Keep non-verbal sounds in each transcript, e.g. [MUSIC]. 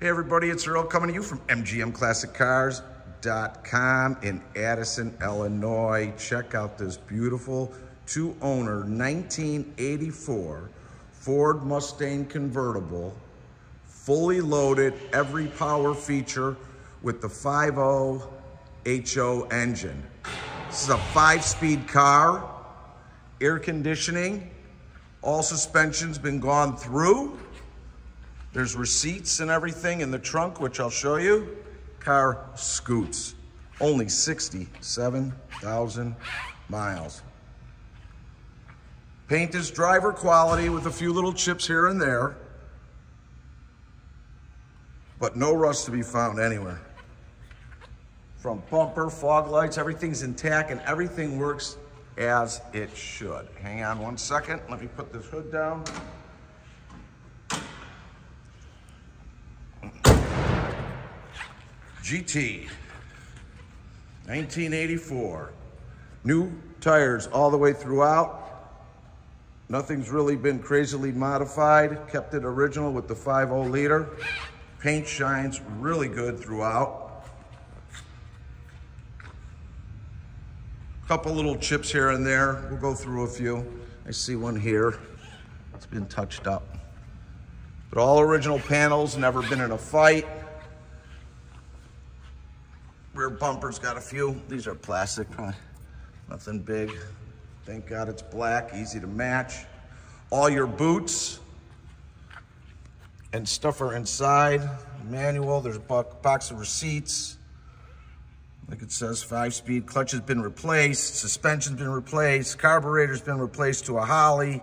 Hey everybody, it's Earl coming to you from MGMClassicCars.com in Addison, Illinois. Check out this beautiful two-owner 1984 Ford Mustang convertible, fully loaded, every power feature with the 5.0 HO engine. This is a five-speed car, air conditioning, all suspension's been gone through. There's receipts and everything in the trunk, which I'll show you. Car scoots. Only 67,000 miles. Paint is driver quality with a few little chips here and there, but no rust to be found anywhere. From bumper, fog lights, everything's intact and everything works as it should. Hang on one second. Let me put this hood down. GT, 1984. New tires all the way throughout. Nothing's really been crazily modified. Kept it original with the 5.0 liter. Paint shines really good throughout. Couple little chips here and there. We'll go through a few. I see one here. It's been touched up. But all original panels, never been in a fight. Rear bumper's got a few. These are plastic, nothing big. Thank God it's black, easy to match. All your boots and stuff are inside. Manual, there's a box of receipts. Like it says, five speed. Clutch has been replaced. Suspension's been replaced. Carburetor's been replaced to a Holley.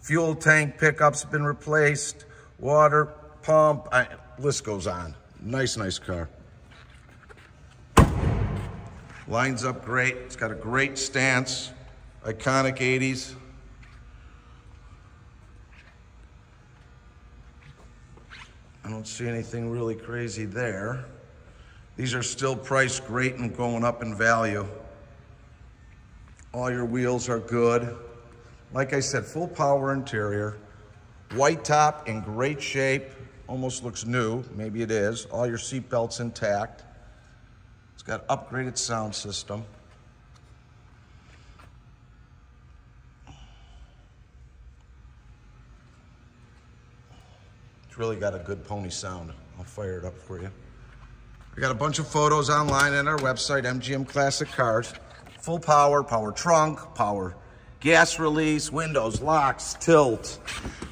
Fuel tank pickups been replaced. Water pump, I, list goes on. Nice, nice car. Lines up great. It's got a great stance. Iconic 80s. I don't see anything really crazy there. These are still priced great and going up in value. All your wheels are good. Like I said, full power interior. White top in great shape. Almost looks new. Maybe it is. All your seat belts intact. It's got upgraded sound system. It's really got a good pony sound. I'll fire it up for you. We got a bunch of photos online on our website, MGM Classic Cars. Full power, power trunk, power gas release, windows, locks, tilt,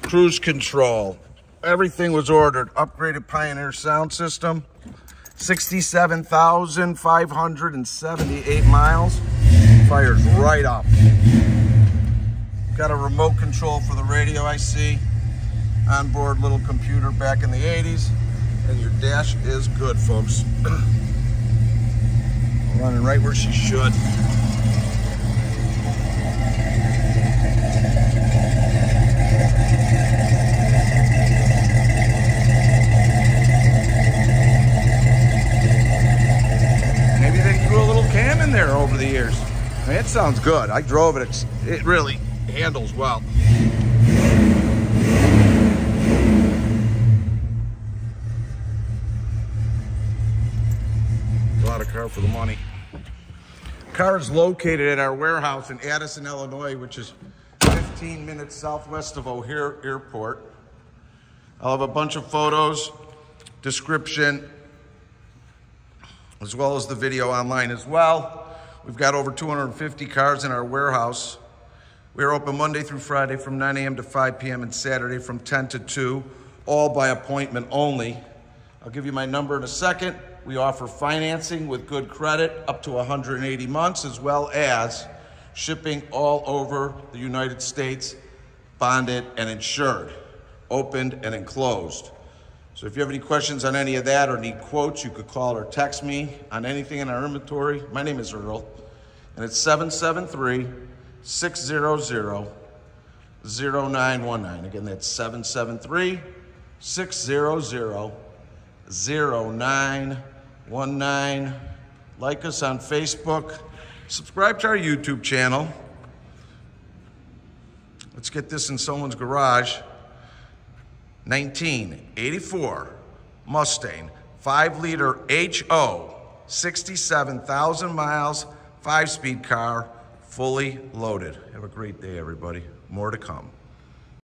cruise control. Everything was ordered. Upgraded Pioneer sound system. 67,578 miles. Fires right up. Got a remote control for the radio I see. Onboard little computer back in the 80s. And your dash is good, folks. [CLEARS THROAT] Running right where she should. there over the years. It sounds good. I drove it. It's, it really handles well. A lot of car for the money. Car is located at our warehouse in Addison, Illinois, which is 15 minutes southwest of O'Hare Airport. I'll have a bunch of photos, description, as well as the video online as well. We've got over 250 cars in our warehouse. We are open Monday through Friday from 9 a.m. to 5 p.m. and Saturday from 10 to 2, all by appointment only. I'll give you my number in a second. We offer financing with good credit up to 180 months, as well as shipping all over the United States, bonded and insured, opened and enclosed. So if you have any questions on any of that or need quotes, you could call or text me on anything in our inventory. My name is Earl, and it's 773 600 0919. Again, that's 773 600 0919. Like us on Facebook. Subscribe to our YouTube channel. Let's get this in someone's garage. 1984 Mustang, 5 liter HO, 67,000 miles, 5 speed car, fully loaded. Have a great day, everybody. More to come.